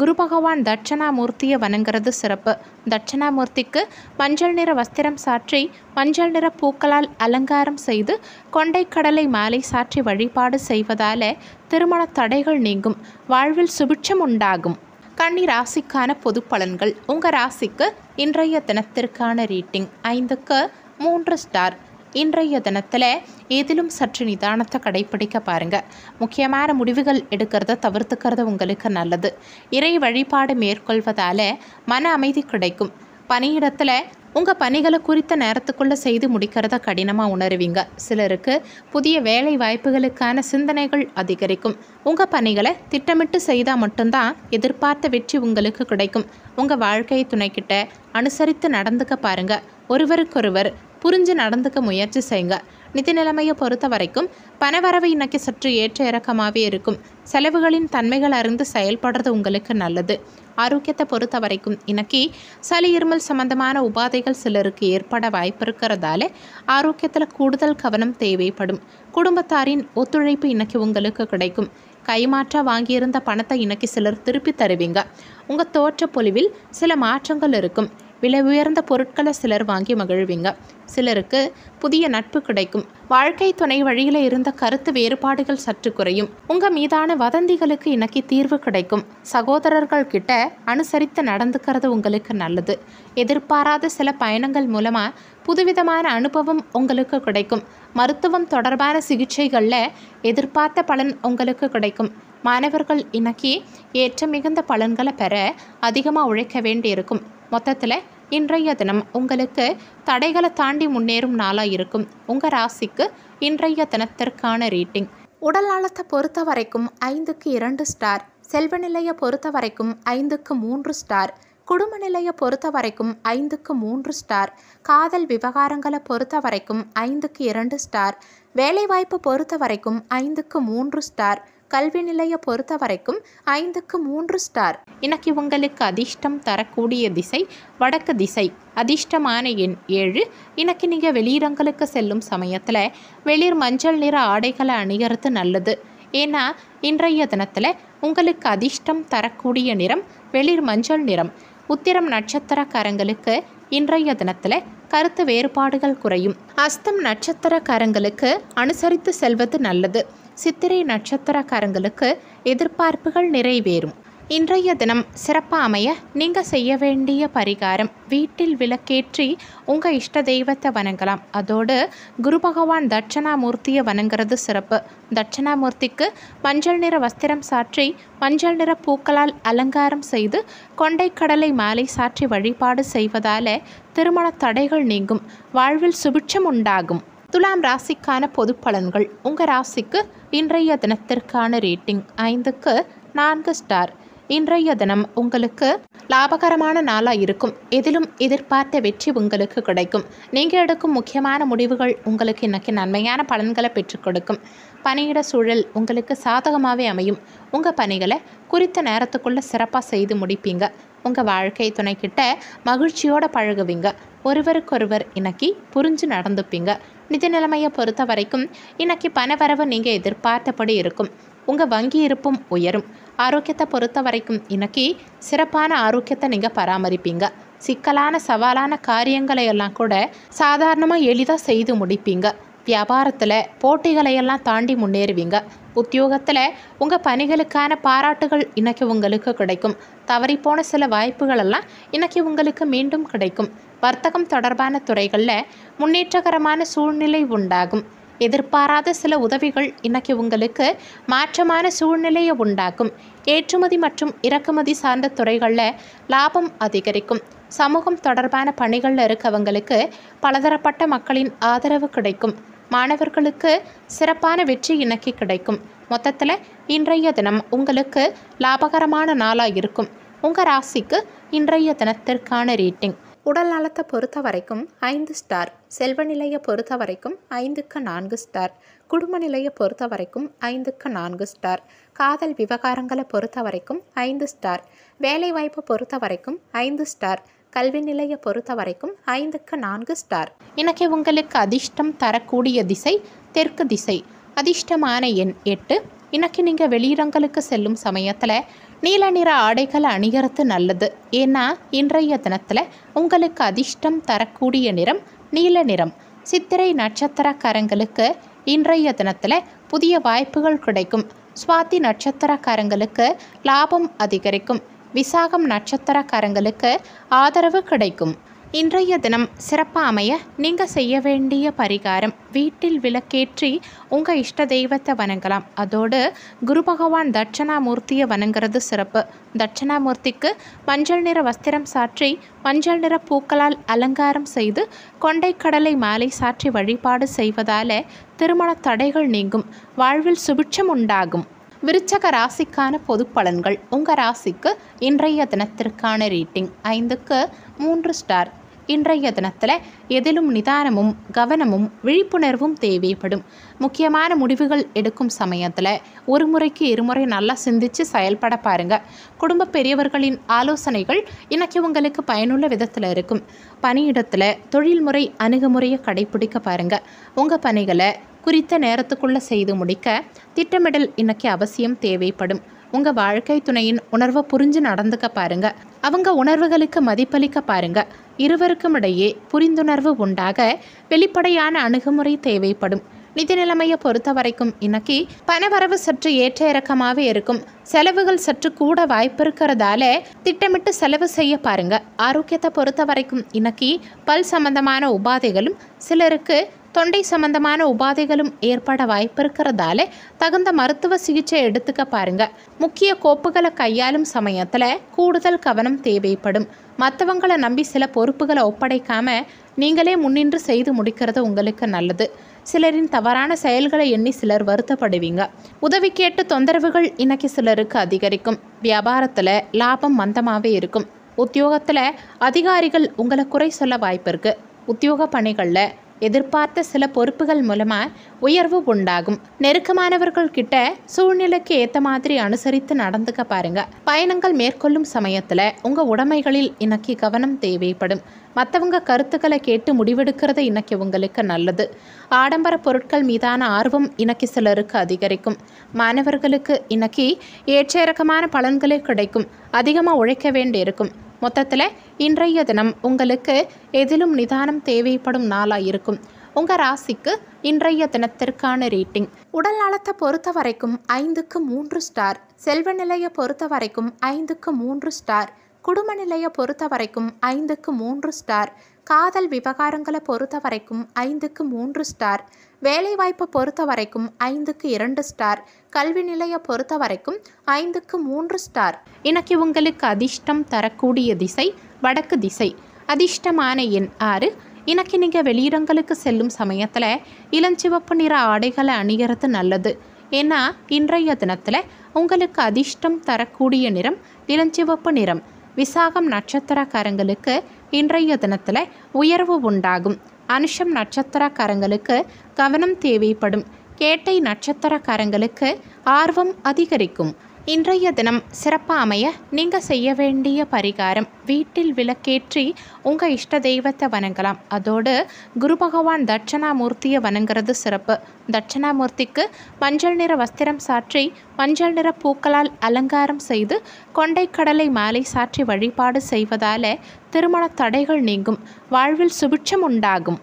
குரு பகவான் தட்சணாமூர்த்தியை வணங்குறது சிறப்பு. தட்சணாமூர்த்திக்கு மஞ்சள் நிற வஸ்திரம் சாற்றி மஞ்சள் நிற பூக்களால் அலங்காரம் செய்து கொண்டைக்கடலை மாலை சாற்றி வழிபாடு செய்வதால் திருமண தடைகள் நீங்கும் வாழ்வில் சுபிட்சம் உண்டாகும். கன்னி ராசிக்கான பொது பலன்கள் உங்கள் ராசிக்கு இன்றைய தினத்திற்கான ரீட்டிங் ஐந்துக்கு மூன்று ஸ்டார். இன்றைய தினத்தில் ஏதிலும் சற்று நிதானத்தை கடைப்பிடிக்க பாருங்கள் முக்கியமான முடிவுகள் எடுக்கிறத தவிர்த்துக்கிறது உங்களுக்கு நல்லது. இறை வழிபாடு மேற்கொள்வதால் மன அமைதி கிடைக்கும். பணியிடத்தில் உங்கள் பணிகளை குறித்த நேரத்துக்குள்ளே செய்து முடிக்கிறத கடினமாக உணருவீங்க. சிலருக்கு புதிய வேலை வாய்ப்புகளுக்கான சிந்தனைகள் அதிகரிக்கும். உங்கள் பணிகளை திட்டமிட்டு செய்தால் மட்டும்தான் எதிர்பார்த்த வெற்றி உங்களுக்கு கிடைக்கும். உங்கள் வாழ்க்கை துணைக்கிட்ட அனுசரித்து நடந்துக்க பாருங்கள் ஒருவருக்கொருவர் புரிஞ்சு நடந்துக்க முயற்சி செய்யுங்க நிதி நிலைமையை பொறுத்த வரைக்கும் பணவரவு இன்னைக்கு சற்று ஏற்ற இறக்கமாகவே இருக்கும். செலவுகளின் தன்மைகள் அறிந்து செயல்படுறது உங்களுக்கு நல்லது. ஆரோக்கியத்தை பொறுத்த வரைக்கும் இன்னைக்கு சளி இருமல் சம்பந்தமான உபாதைகள் சிலருக்கு ஏற்பட வாய்ப்பு இருக்கிறதால ஆரோக்கியத்தில் கூடுதல் கவனம் தேவைப்படும். குடும்பத்தாரின் ஒத்துழைப்பு இன்னைக்கு உங்களுக்கு கிடைக்கும். கைமாற்ற வாங்கியிருந்த பணத்தை இன்னைக்கு சிலர் திருப்பி தருவீங்க. உங்கள் தோற்ற பொலிவில் சில மாற்றங்கள் இருக்கும். விலை உயர்ந்த பொருட்களை சிலர் வாங்கி மகிழ்வீங்க. சிலருக்கு புதிய நட்பு கிடைக்கும். வாழ்க்கை துணை வழியில் இருந்த கருத்து வேறுபாடுகள் சற்று குறையும். உங்கள் மீதான வதந்திகளுக்கு இன்னைக்கு தீர்வு கிடைக்கும். சகோதரர்கள் கிட்ட அனுசரித்து நடந்துக்கிறது உங்களுக்கு நல்லது. எதிர்பாராத சில பயணங்கள் மூலமாக புதுவிதமான அனுபவம் உங்களுக்கு கிடைக்கும். மருத்துவம் தொடர்பான சிகிச்சைகளில் எதிர்பார்த்த பலன் உங்களுக்கு கிடைக்கும். மாணவர்கள் இன்னைக்கு ஏற்ற மிகுந்த பலன்களை பெற அதிகமாக உழைக்க வேண்டியிருக்கும். மொத்தத்தில் இன்றைய தினம் உங்களுக்கு தடைகளை தாண்டி முன்னேறும் நாளாக இருக்கும். உங்கள் ராசிக்கு இன்றைய தினத்திற்கான ரீட்டிங். உடல் நலத்தை பொறுத்த வரைக்கும் ஐந்துக்கு இரண்டு ஸ்டார். செல்வ நிலையை பொறுத்த வரைக்கும் ஐந்துக்கு மூன்று ஸ்டார். குடும்ப நிலையை பொறுத்த வரைக்கும் ஐந்துக்கு மூன்று ஸ்டார். காதல் விவகாரங்களை பொறுத்த வரைக்கும் ஐந்துக்கு இரண்டு ஸ்டார். வேலைவாய்ப்பு பொறுத்த வரைக்கும் ஐந்துக்கு மூன்று ஸ்டார். கல்வி நிலையை பொறுத்த வரைக்கும் ஐந்துக்கு மூன்று ஸ்டார் இன்னைக்கு உங்களுக்கு அதிர்ஷ்டம் தரக்கூடிய திசை வடக்கு திசை. அதிர்ஷ்டமான எண் ஏழு. இன்னைக்கு நீங்கள் வெளியிடங்களுக்கு செல்லும் சமயத்தில் வெளிர் மஞ்சள் நிற ஆடைகளை அணிகிறது நல்லது. ஏன்னா இன்றைய தினத்தில் உங்களுக்கு அதிர்ஷ்டம் தரக்கூடிய நிறம் வெளிர் மஞ்சள் நிறம். உத்திரம் நட்சத்திரக்காரங்களுக்கு இன்றைய தினத்தில் கருத்து வேறுபாடுகள் குறையும். அஸ்தம் நட்சத்திரக்காரங்களுக்கு அனுசரித்து செல்வது நல்லது. சித்திரை நட்சத்திரக்காரங்களுக்கு எதிர்பார்ப்புகள் நிறைவேறும். இன்றைய தினம் சிறப்பாக அமைய நீங்கள் செய்ய வேண்டிய பரிகாரம் வீட்டில் விளக்கேற்றி உங்கள் இஷ்ட தெய்வத்தை வணங்கலாம். அதோடு குரு பகவான் தட்சணாமூர்த்தியை வணங்குறது சிறப்பு. தட்சணாமூர்த்திக்கு மஞ்சள் நிற வஸ்திரம் சாற்றி மஞ்சள் நிற பூக்களால் அலங்காரம் செய்து கொண்டைக்கடலை மாலை சாற்றி வழிபாடு செய்வதால் திருமண தடைகள் நீங்கும் வாழ்வில் சுபிட்சம் உண்டாகும். துலாம் ராசிக்கான பொது பலன்கள். உங்கள் ராசிக்கு இன்றைய தினத்திற்கான ரேட்டிங் ஐந்துக்கு நான்கு ஸ்டார். இன்றைய தினம் உங்களுக்கு லாபகரமான நாளாக இருக்கும். எதிலும் எதிர்பார்த்த வெற்றி உங்களுக்கு கிடைக்கும். நீங்கள் எடுக்கும் முக்கியமான முடிவுகள் உங்களுக்கு இன்னைக்கு நன்மையான பலன்களை பெற்றுக் கொடுக்கும். பணியிட சூழல் உங்களுக்கு சாதகமாகவே அமையும். உங்கள் பணிகளை குறித்த நேரத்துக்குள்ளே சிறப்பாக செய்து முடிப்பீங்க. உங்கள் வாழ்க்கை துணைக்கிட்ட மகிழ்ச்சியோடு பழகுவீங்க. ஒருவருக்கொருவர் இன்னைக்கு புரிஞ்சு நடந்துப்பீங்க. நிதி நிலைமையை பொறுத்த வரைக்கும் இன்னைக்கு பணவரவு நீங்கள் எதிர்பார்த்தபடி இருக்கும். உங்கள் வங்கி இருப்பும் உயரும். ஆரோக்கியத்தை பொறுத்த வரைக்கும் இன்னைக்கு சிறப்பான ஆரோக்கியத்தை நீங்கள் பராமரிப்பீங்க. சிக்கலான சவாலான காரியங்களை எல்லாம் கூட சாதாரணமாக எளிதாக செய்து முடிப்பீங்க. வியாபாரத்தில் போட்டிகளை எல்லாம் தாண்டி முன்னேறுவீங்க. உத்தியோகத்தில் உங்கள் பணிகளுக்கான பாராட்டுகள் இன்னைக்கு உங்களுக்கு கிடைக்கும். தவறிப்போன சில வாய்ப்புகள் எல்லாம் இன்னைக்கு உங்களுக்கு மீண்டும் கிடைக்கும். வர்த்தகம் தொடர்பான துறைகளில் முன்னேற்றகரமான சூழ்நிலை உண்டாகும். எதிர்பாராத சில உதவிகள் இன்னைக்கு உங்களுக்கு மாற்றமான சூழ்நிலையை உண்டாக்கும். ஏற்றுமதி மற்றும் இறக்குமதி சார்ந்த துறைகளில் லாபம் அதிகரிக்கும். சமூகம் தொடர்பான பணிகளில் இருக்கவங்களுக்கு பலதரப்பட்ட மக்களின் ஆதரவு கிடைக்கும். மாணவர்களுக்கு சிறப்பான வெற்றி இன்னைக்கு கிடைக்கும். மொத்தத்தில் இன்றைய தினம் உங்களுக்கு லாபகரமான நாளாக இருக்கும். உங்கள் ராசிக்கு இன்றைய தினத்திற்கான ரேட்டிங். உடல் நலத்தை பொறுத்த வரைக்கும் ஐந்து ஸ்டார் செல்வ நிலையை பொறுத்த வரைக்கும் ஐந்துக்கு நான்கு ஸ்டார் குடும்ப நிலையை பொறுத்த வரைக்கும் ஐந்துக்கு நான்கு ஸ்டார் காதல் விவகாரங்களை பொறுத்த வரைக்கும் ஐந்து ஸ்டார் வேலைவாய்ப்பை பொறுத்த வரைக்கும் ஐந்து ஸ்டார் கல்வி நிலையை பொறுத்த வரைக்கும் ஐந்துக்கு நான்கு ஸ்டார் இன்னைக்கு உங்களுக்கு அதிர்ஷ்டம் தரக்கூடிய திசை தெற்கு திசை. அதிர்ஷ்டமான எண் எட்டு. இன்னைக்கு நீங்கள் வெளியிடங்களுக்கு செல்லும் சமயத்தில் நீல நிற ஆடைகளை அணிகிறது நல்லது. ஏன்னா இன்றைய தினத்தில் உங்களுக்கு அதிர்ஷ்டம் தரக்கூடிய நிறம் நீல நிறம். சித்திரை நட்சத்திரக்காரங்களுக்கு இன்றைய தினத்தில் புதிய வாய்ப்புகள் கிடைக்கும். சுவாதி நட்சத்திரக்காரங்களுக்கு லாபம் அதிகரிக்கும். விசாகம் நட்சத்திரக்காரங்களுக்கு ஆதரவு கிடைக்கும். இன்றைய தினம் சிறப்பாக அமைய நீங்கள் செய்ய வேண்டிய பரிகாரம் வீட்டில் விளக்கேற்றி உங்கள் இஷ்ட தெய்வத்தை வணங்கலாம். அதோடு குரு பகவான் தட்சணாமூர்த்தியை வணங்குறது சிறப்பு. தட்சணாமூர்த்திக்கு மஞ்சள் நிற வஸ்திரம் சாற்றி மஞ்சள் நிற பூக்களால் அலங்காரம் செய்து கொண்டைக்கடலை மாலை சாற்றி வழிபாடு செய்வதால் திருமண தடைகள் நீங்கும் வாழ்வில் சுபிட்சம் உண்டாகும். விருச்சக ராசிக்கான பொது பலன்கள் உங்கள் ராசிக்கு இன்றைய தினத்திற்கான ரேட்டிங் ஐந்துக்கு மூன்று ஸ்டார். இன்றைய தினத்தில் எதிலும் நிதானமும் கவனமும் விழிப்புணர்வும் தேவைப்படும். முக்கியமான முடிவுகள் எடுக்கும் சமயத்தில் ஒரு முறைக்கு இருமுறை நல்லா சிந்திச்சு செயல்பட பாருங்க. குடும்ப பெரியவர்களின் ஆலோசனைகள் இன்னைக்கு உங்களுக்கு பயனுள்ள விதத்தில் இருக்கும். பணியிடத்தில் தொழில்முறை அணுகுமுறையை கடைபிடிக்க பாருங்க. உங்கள் பணிகளை குறித்த நேரத்துக்குள்ளே செய்து முடிக்க திட்டமிடல் இன்னைக்கு அவசியம் தேவைப்படும். உங்கள் வாழ்க்கை துணையின் உணர்வை புரிஞ்சு நடந்துக்க பாருங்க. அவங்க உணர்வுகளுக்கு மதிப்பளிக்க பாருங்க. இருவருக்கும் இடையே புரிந்துணர்வு உண்டாக வெளிப்படையான அணுகுமுறை தேவைப்படும். நிதி நிலைமையை பொறுத்த வரைக்கும் இன்னைக்கு பணவரவு சற்று ஏற்ற இறக்கமாகவே இருக்கும். செலவுகள் சற்று கூட வாய்ப்பு இருக்கிறதால திட்டமிட்டு செலவு செய்ய பாருங்க. ஆரோக்கியத்தை பொறுத்த வரைக்கும் இன்னைக்கு பல் சம்பந்தமான உபாதைகளும் சிலருக்கு தொண்டை சம்பந்தமான உபாதைகளும் ஏற்பட வாய்ப்பிருக்கிறதால தகுந்த மருத்துவ சிகிச்சை எடுத்துக்க பாருங்க. முக்கிய கோப்புகளை கையாளும் சமயத்தில் கூடுதல் கவனம் தேவைப்படும். மற்றவங்களை நம்பி சில பொறுப்புகளை ஒப்படைக்காம நீங்களே முன்னின்று செய்து முடிக்கிறது உங்களுக்கு நல்லது. சிலரின் தவறான செயல்களை எண்ணி சிலர் வருத்தப்படுவீங்க. உதவி கேட்டு தொந்தரவுகள் இன்னைக்கு சிலருக்கு அதிகரிக்கும். வியாபாரத்தில் லாபம் மந்தமாகவே இருக்கும். உத்தியோகத்தில் அதிகாரிகள் உங்களை குறை சொல்ல வாய்ப்பு இருக்குது உத்தியோக பணிகளில் எதிர்பார்த்த சில பொறுப்புகள் மூலமாக உயர்வு உண்டாகும். நெருக்கமானவர்கள் கிட்ட சூழ்நிலைக்கு ஏற்ற மாதிரி அனுசரித்து நடந்துக்க பாருங்க. பயணங்கள் மேற்கொள்ளும் சமயத்தில் உங்கள் உடைமைகளில் இன்னைக்கு கவனம் தேவைப்படும். மற்றவங்க கருத்துக்களை கேட்டு முடிவெடுக்கிறது இன்னைக்கு உங்களுக்கு நல்லது. ஆடம்பர பொருட்கள் மீதான ஆர்வம் இன்னைக்கு சிலருக்கு அதிகரிக்கும். மாணவர்களுக்கு இன்னைக்கு ஏற்ற இறக்கமான பலன்களே கிடைக்கும். அதிகமாக உழைக்க வேண்டியிருக்கும். மொத்தத்தில் இன்றைய தினம் உங்களுக்கு எதிலும் நிதானம் தேவைப்படும் நாளாக இருக்கும் உங்கள் ராசிக்கு இன்றைய தினத்திற்கான ரேட்டிங். உடல் நலத்தை பொறுத்த வரைக்கும் ஐந்துக்கு மூன்று ஸ்டார். செல்வ நிலையை பொறுத்த வரைக்கும் ஐந்துக்கு மூன்று ஸ்டார். குடும்ப நிலையை பொறுத்த வரைக்கும் ஐந்துக்கு மூன்று ஸ்டார். காதல் விவகாரங்களை பொறுத்த வரைக்கும் ஐந்துக்கு மூன்று ஸ்டார். வேலைவாய்ப்பை பொறுத்த வரைக்கும் ஐந்துக்கு இரண்டு ஸ்டார் கல்வி நிலையை பொறுத்த வரைக்கும் ஐந்துக்கு மூன்று ஸ்டார் இன்னைக்கு உங்களுக்கு அதிர்ஷ்டம் தரக்கூடிய திசை வடக்கு திசை. அதிர்ஷ்டமான எண் ஆறு. இன்னைக்கு நீங்கள் வெளியிடங்களுக்கு செல்லும் சமயத்தில் இளஞ்சிவப்பு நிற ஆடைகளை அணிகிறது நல்லது. ஏன்னா இன்றைய தினத்தில் உங்களுக்கு அதிர்ஷ்டம் தரக்கூடிய நிறம் இளஞ்சிவப்பு நிறம். விசாகம் நட்சத்திரக்காரங்களுக்கு இன்றைய தினத்தில் உயர்வு உண்டாகும். அனுஷம் நட்சத்திரக்காரங்களுக்கு கவனம் தேவைப்படும். கேட்டை நட்சத்திரக்காரங்களுக்கு ஆர்வம் அதிகரிக்கும். இன்றைய தினம் சிறப்பாக அமைய நீங்கள் செய்ய வேண்டிய பரிகாரம் வீட்டில் விளக்கேற்றி உங்கள் இஷ்ட தெய்வத்தை வணங்கலாம். அதோடு குரு பகவான் தட்சணாமூர்த்தியை வணங்குறது சிறப்பு. தட்சணாமூர்த்திக்கு மஞ்சள் நிற வஸ்திரம் சாற்றி மஞ்சள் நிற பூக்களால் அலங்காரம் செய்து கொண்டைக்கடலை மாலை சாற்றி வழிபாடு செய்வதால் திருமண தடைகள் நீங்கும் வாழ்வில் சுபிட்சம் உண்டாகும்.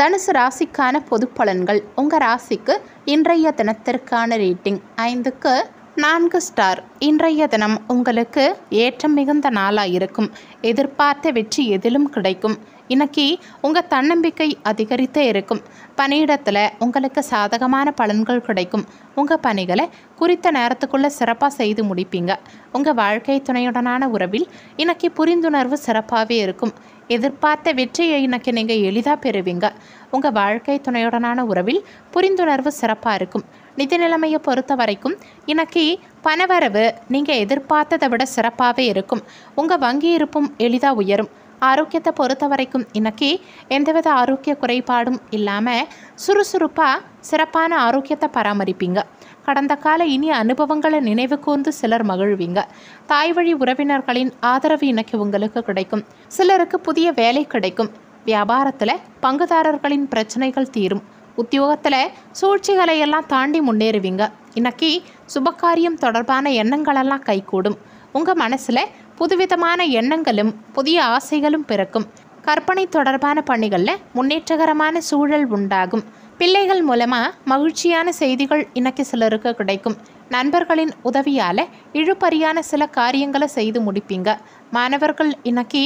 தனுசு ராசிக்கான பொது பலன்கள் உங்கள் ராசிக்கு இன்றைய தினத்திற்கான ரேட்டிங். ஐந்துக்கு நான்கு ஸ்டார். இன்றைய தினம் உங்களுக்கு ஏற்றம் மிகுந்த நாளாக இருக்கும் எதிர்பார்த்த வெற்றி எதிலும் கிடைக்கும். இன்னைக்கு உங்கள் தன்னம்பிக்கை அதிகரித்தே இருக்கும். பணியிடத்தில் உங்களுக்கு சாதகமான பலன்கள் கிடைக்கும். உங்கள் பணிகளை குறித்த நேரத்துக்குள்ளே சிறப்பாக செய்து முடிப்பீங்க. உங்கள் வாழ்க்கை துணையுடனான உறவில் இன்னைக்கு புரிந்துணர்வு சிறப்பாகவே இருக்கும். எதிர்பார்த்த வெற்றியை இன்னைக்கு நீங்கள் எளிதாக பெறுவீங்க. உங்கள் வாழ்க்கை துணையுடனான உறவில் புரிந்துணர்வு சிறப்பாக இருக்கும். நிதி நிலைமையை பொறுத்த வரைக்கும் இன்னைக்கு பணவரவு நீங்கள் எதிர்பார்த்ததை விட சிறப்பாகவே இருக்கும். உங்கள் வங்கி இருப்பும் எளிதாக உயரும். ஆரோக்கியத்தை பொறுத்த வரைக்கும் இன்னைக்கு எந்தவித ஆரோக்கிய குறைபாடும் இல்லாமல் சுறுசுறுப்பாக சிறப்பான ஆரோக்கியத்தை பராமரிப்பீங்க. கடந்த கால இனிய அனுபவங்களை நினைவு கூர்ந்து சிலர் மகிழ்வீங்க. தாய் வழி உறவினர்களின் ஆதரவு இன்னைக்கு உங்களுக்கு கிடைக்கும். சிலருக்கு புதிய வேலை கிடைக்கும். வியாபாரத்தில் பங்குதாரர்களின் பிரச்சனைகள் தீரும். உத்தியோகத்தில் சூழ்ச்சிகளை எல்லாம் தாண்டி முன்னேறுவீங்க. இன்னைக்கு சுபகாரியம் தொடர்பான எண்ணங்களெல்லாம் கைகூடும். உங்கள் மனசில் புதுவிதமான எண்ணங்களும் புதிய ஆசைகளும் பிறக்கும். கற்பனை தொடர்பான பணிகளில் முன்னேற்றகரமான சூழல் உண்டாகும். பிள்ளைகள் மூலமாக மகிழ்ச்சியான செய்திகள் இன்னைக்கு சிலருக்கு கிடைக்கும். நண்பர்களின் உதவியால் இழுபறியான சில காரியங்களை செய்து முடிப்பீங்க. மாணவர்கள் இன்னைக்கு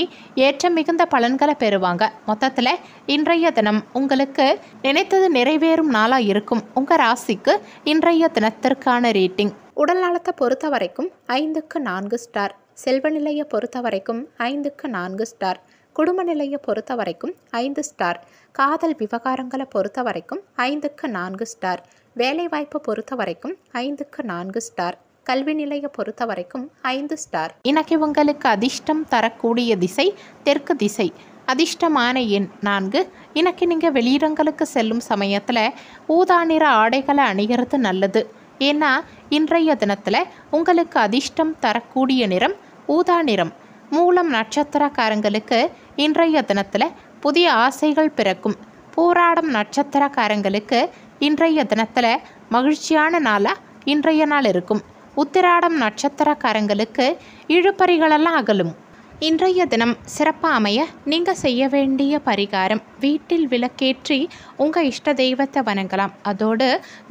ஏற்றம் மிகுந்த பலன்களை பெறுவாங்க. மொத்தத்தில் இன்றைய தினம் உங்களுக்கு நினைத்தது நிறைவேறும் நாளாக இருக்கும். உங்கள் ராசிக்கு இன்றைய தினத்திற்கான ரேட்டிங். உடல்நலத்தை பொறுத்த வரைக்கும் ஐந்துக்கு நான்கு ஸ்டார். செல்வ நிலையை பொறுத்த வரைக்கும் ஐந்துக்கு நான்கு ஸ்டார். குடும்ப நிலையை பொறுத்த வரைக்கும் ஐந்து ஸ்டார் காதல் விவகாரங்களை பொறுத்த வரைக்கும் ஐந்துக்கு நான்கு ஸ்டார் வேலைவாய்ப்பை பொறுத்த வரைக்கும் ஐந்துக்கு நான்கு ஸ்டார் கல்வி நிலையை பொறுத்த வரைக்கும் ஐந்து ஸ்டார் இன்னைக்கு உங்களுக்கு அதிர்ஷ்டம் தரக்கூடிய திசை தெற்கு திசை. அதிர்ஷ்டமான எண் நான்கு. இன்னைக்கு நீங்கள் வெளியிடங்களுக்கு செல்லும் சமயத்தில் ஊதா நிற ஆடைகளை அணிகிறது நல்லது. ஏன்னா இன்றைய தினத்தில் உங்களுக்கு அதிர்ஷ்டம் தரக்கூடிய நிறம் ஊதா நிறம். மூலம் நட்சத்திரக்காரங்களுக்கு இன்றைய தினத்தில் புதிய ஆசைகள் பிறக்கும். போராடும் நட்சத்திரக்காரங்களுக்கு இன்றைய தினத்தில் மகிழ்ச்சியான நாளாக இன்றைய நாள் இருக்கும். உத்திராடம் நட்சத்திரக்காரங்களுக்கு இழுபறிகளெல்லாம் அகலும். இன்றைய தினம் சிறப்பாக அமைய நீங்கள் செய்ய வேண்டிய பரிகாரம் வீட்டில் விளக்கேற்றி உங்கள் இஷ்ட தெய்வத்தை வணங்கலாம். அதோடு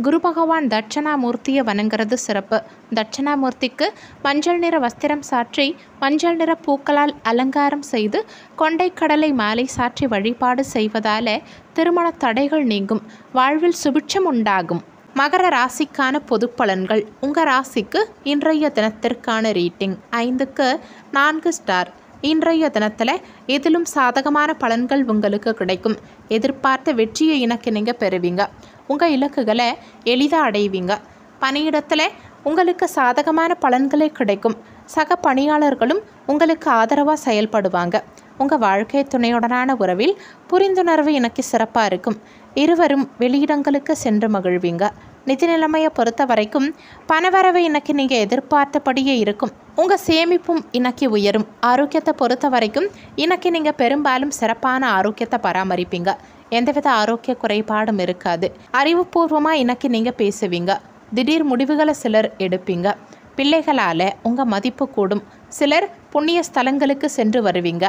குரு பகவான் தட்சணாமூர்த்தியை வணங்குறது சிறப்பு. தட்சணாமூர்த்திக்கு மஞ்சள் நிற வஸ்திரம் சாற்றி மஞ்சள் நிற பூக்களால் அலங்காரம் செய்து கொண்டைக்கடலை மாலை சாற்றி வழிபாடு செய்வதால திருமண தடைகள் நீங்கும். வாழ்வில் சுபிட்சம் உண்டாகும். மகர ராசிக்கான பொது பலன்கள். உங்கள் ராசிக்கு இன்றைய தினத்திற்கான ரீட்டிங் ஐந்துக்கு நான்கு ஸ்டார். இன்றைய தினத்தில் எதிலும் சாதகமான பலன்கள் உங்களுக்கு கிடைக்கும். எதிர்பார்த்த வெற்றியை இனக்கு நீங்கள் பெறுவீங்க. உங்கள் இலக்குகளை எளிதாக அடைவீங்க. பணியிடத்தில் உங்களுக்கு சாதகமான பலன்களே கிடைக்கும். சக பணியாளர்களும் உங்களுக்கு ஆதரவாக செயல்படுவாங்க. உங்கள் வாழ்க்கை துணையுடனான உறவில் புரிந்துணர்வு எனக்கு சிறப்பாக இருக்கும். இருவரும் வெளியிடங்களுக்கு சென்று மகிழ்வீங்க. நிதி நிலைமையை பொறுத்த வரைக்கும் பணவரவு இன்னைக்கு நீங்கள் எதிர்பார்த்தபடியே இருக்கும். உங்கள் சேமிப்பும் இன்னைக்கு உயரும். ஆரோக்கியத்தை பொறுத்த வரைக்கும் இன்னைக்கு நீங்கள் பெரும்பாலும் சிறப்பான ஆரோக்கியத்தை பராமரிப்பீங்க. எந்தவித ஆரோக்கிய குறைபாடும் இருக்காது. அறிவுபூர்வமாக இன்னைக்கு நீங்கள் பேசுவீங்க. திடீர் முடிவுகளை சிலர் எடுப்பீங்க. பிள்ளைகளால் உங்கள் மதிப்பு கூடும். சிலர் புண்ணிய ஸ்தலங்களுக்கு சென்று வருவீங்க.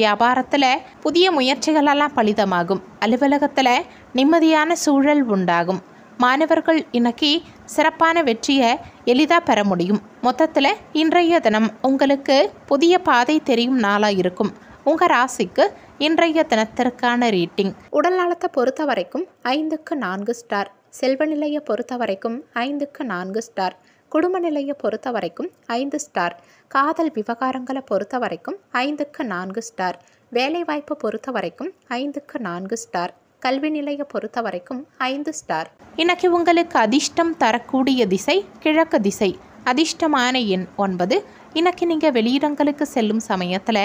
வியாபாரத்தில் புதிய முயற்சிகளெல்லாம் பலிதமாகும். அலுவலகத்தில் நிம்மதியான சூழல் உண்டாகும். மாணவர்கள் இன்னைக்கு சிறப்பான வெற்றியை எளிதாக பெற முடியும். மொத்தத்தில் இன்றைய தினம் உங்களுக்கு புதிய பாதை தெரியும் நாளாக இருக்கும். உங்கள் ராசிக்கு இன்றைய தினத்திற்கான ரீட்டிங். உடல் நலத்தை பொறுத்த வரைக்கும் ஐந்துக்கு நான்கு ஸ்டார். செல்வ நிலையை பொறுத்த வரைக்கும் ஐந்துக்கு நான்கு ஸ்டார். குடும்ப நிலையை பொறுத்த வரைக்கும் ஐந்து ஸ்டார். காதல் விவகாரங்களை பொறுத்த வரைக்கும் ஐந்துக்கு நான்கு ஸ்டார். வேலைவாய்ப்பு பொறுத்த வரைக்கும் ஐந்துக்கு நான்கு ஸ்டார். கல்வி நிலையை பொறுத்த வரைக்கும் ஐந்து ஸ்டார். இன்னைக்கு உங்களுக்கு அதிர்ஷ்டம் தரக்கூடிய திசை கிழக்கு திசை. அதிர்ஷ்டமான எண் ஒன்பது. இன்னைக்கு நீங்கள் வெளியிடங்களுக்கு செல்லும் சமயத்தில்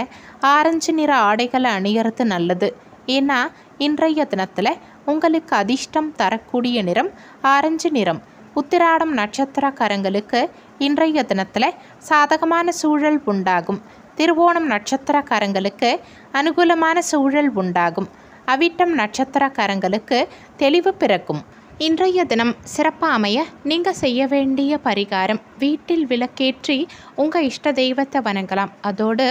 ஆரஞ்சு நிற ஆடைகளை அணியறது நல்லது. ஏன்னா இன்றைய தினத்தில் உங்களுக்கு அதிர்ஷ்டம் தரக்கூடிய நிறம் ஆரஞ்சு நிறம். உத்திராடம் நட்சத்திரக்காரங்களுக்கு இன்றைய தினத்தில் சாதகமான சூழல் உண்டாகும். திருவோணம் நட்சத்திரக்காரங்களுக்கு அனுகூலமான சூழல் உண்டாகும். அவிட்டம் நட்சத்திரக்காரங்களுக்கு தெளிவு பிறக்கும். இன்றைய தினம் சிறப்பாக அமைய நீங்கள் செய்ய வேண்டிய பரிகாரம் வீட்டில் விளக்கேற்றி உங்கள் இஷ்ட தெய்வத்தை வணங்கலாம். அதோடு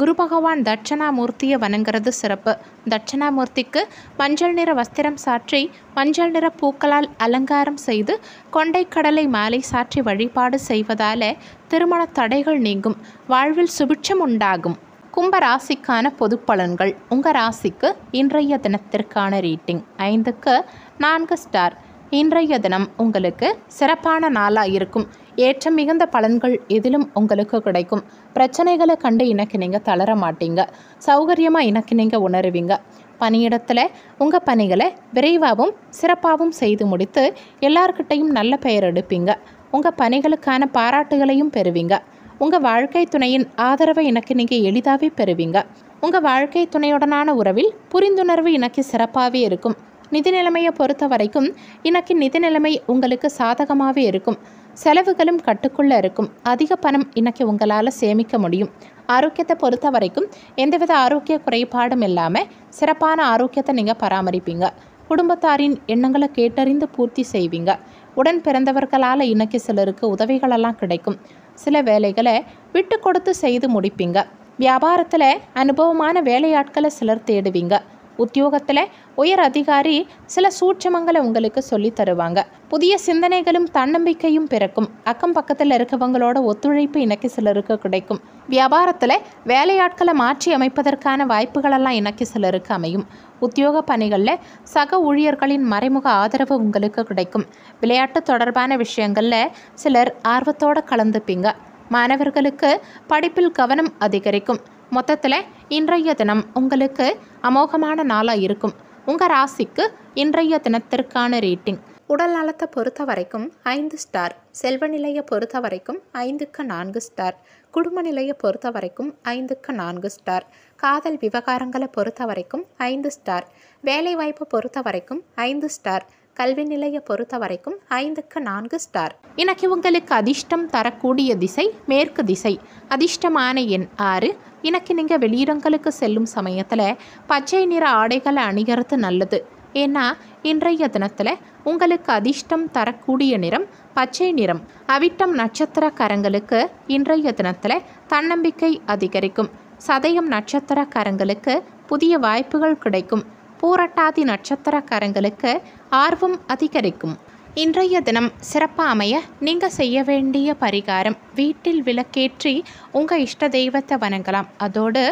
குரு பகவான் தட்சணாமூர்த்தியை வணங்குறது சிறப்பு. தட்சணாமூர்த்திக்கு மஞ்சள் நிற வஸ்திரம் சாற்றி மஞ்சள் நிற பூக்களால் அலங்காரம் செய்து கொண்டைக்கடலை மாலை சாற்றி வழிபாடு செய்வதால் திருமண தடைகள் நீங்கும் வாழ்வில் சுபிட்சம் உண்டாகும். கும்ப ராசிக்கான பொது பலன்கள் உங்கள் ராசிக்கு இன்றைய தினத்திற்கான ரீட்டிங். ஐந்துக்கு நான்கு ஸ்டார். இன்றைய தினம் உங்களுக்கு சிறப்பான நாளாக இருக்கும். ஏற்றம் மிகுந்த பலன்கள் எதிலும் உங்களுக்கு கிடைக்கும். பிரச்சனைகளை கண்டு இனக்கு நீங்கள் தளர மாட்டீங்க. சௌகரியமாக இனக்கு நீங்கள் உணருவீங்க. பணியிடத்தில் உங்கள் பணிகளை விரைவாகவும் சிறப்பாகவும் செய்து முடித்து எல்லார்கிட்டையும் நல்ல பெயர் எடுப்பீங்க. உங்கள் பணிகளுக்கான பாராட்டுகளையும் பெறுவீங்க. உங்கள் வாழ்க்கை துணையின் ஆதரவை எனக்கு நீங்கள் எளிதாகவே பெறுவீங்க. உங்கள் வாழ்க்கை துணையுடனான உறவில் புரிந்துணர்வு எனக்கு சிறப்பாகவே இருக்கும். நிதி நிலைமையை பொறுத்த வரைக்கும் இன்னைக்கு நிதி நிலைமை உங்களுக்கு சாதகமாகவே இருக்கும். செலவுகளும் கட்டுக்குள்ளே இருக்கும். அதிக பணம் இன்னைக்கு உங்களால் சேமிக்க முடியும். ஆரோக்கியத்தை பொறுத்த வரைக்கும் எந்தவித ஆரோக்கிய குறைபாடும் இல்லாமல் சிறப்பான ஆரோக்கியத்தை நீங்கள் பராமரிப்பீங்க. குடும்பத்தாரின் எண்ணங்களை கேட்டறிந்து பூர்த்தி செய்வீங்க. உடன் பிறந்தவர்களால் இன்னைக்கு சிலருக்கு உதவிகளெல்லாம் கிடைக்கும். சில வேலைகளை விட்டு கொடுத்து செய்து முடிப்பீங்க. வியாபாரத்தில் அனுபவமான வேலையாட்களை சிலர் தேடுவீங்க. உத்தியோகத்தில் உயர் அதிகாரி சில சூட்சமங்களை உங்களுக்கு சொல்லி தருவாங்க. புதிய சிந்தனைகளும் தன்னம்பிக்கையும் பிறக்கும். அக்கம் பக்கத்தில் இருக்கவங்களோட ஒத்துழைப்பு இன்னைக்கு சிலருக்கு கிடைக்கும். வியாபாரத்தில் வேலையாட்களை மாற்றி அமைப்பதற்கான வாய்ப்புகளெல்லாம் இன்னைக்கு சிலருக்கு அமையும். உத்தியோக பணிகளில் சக ஊழியர்களின் மறைமுக ஆதரவு உங்களுக்கு கிடைக்கும். விளையாட்டு தொடர்பான விஷயங்களில் சிலர் ஆர்வத்தோடு கலந்துப்பீங்க. மாணவர்களுக்கு படிப்பில் கவனம் அதிகரிக்கும். மொத்தத்தில் இன்றைய தினம் உங்களுக்கு அமோகமான நாளாக இருக்கும். உங்கள் ராசிக்கு இன்றைய தினத்திற்கான ரேட்டிங் உடல் நலத்தை பொறுத்த வரைக்கும் ஐந்து ஸ்டார் செல்வ நிலையை பொறுத்த வரைக்கும் ஐந்துக்கு நான்கு ஸ்டார் குடும்ப நிலையை பொறுத்த வரைக்கும் ஐந்துக்கு நான்கு ஸ்டார் காதல் விவகாரங்களை பொறுத்த வரைக்கும் ஐந்து ஸ்டார் வேலைவாய்ப்பை பொறுத்த வரைக்கும் ஐந்து ஸ்டார் கல்வி நிலையை பொறுத்த வரைக்கும் ஐந்துக்கு நான்கு ஸ்டார். இன்னைக்கு உங்களுக்கு அதிர்ஷ்டம் தரக்கூடிய திசை மேற்கு திசை. அதிர்ஷ்டமான எண் ஆறு. இன்னைக்கு நீங்கள் வெளியிடங்களுக்கு செல்லும் சமயத்தில் பச்சை நிற ஆடைகளை அணிகிறது நல்லது. ஏன்னா இன்றைய தினத்தில் உங்களுக்கு அதிர்ஷ்டம் தரக்கூடிய நிறம் பச்சை நிறம். அவிட்டம் நட்சத்திரக்காரங்களுக்கு இன்றைய தினத்தில் தன்னம்பிக்கை அதிகரிக்கும். சதயம் நட்சத்திரக்காரங்களுக்கு புதிய வாய்ப்புகள் கிடைக்கும். பூரட்டாதி நட்சத்திரக்காரங்களுக்கு ஆர்வம் அதிகரிக்கும். இன்றைய தினம் சிறப்பாக அமைய நீங்கள் செய்ய வேண்டிய பரிகாரம் வீட்டில் விளக்கேற்றி உங்கள் இஷ்ட தெய்வத்தை வணங்கலாம். அதோடு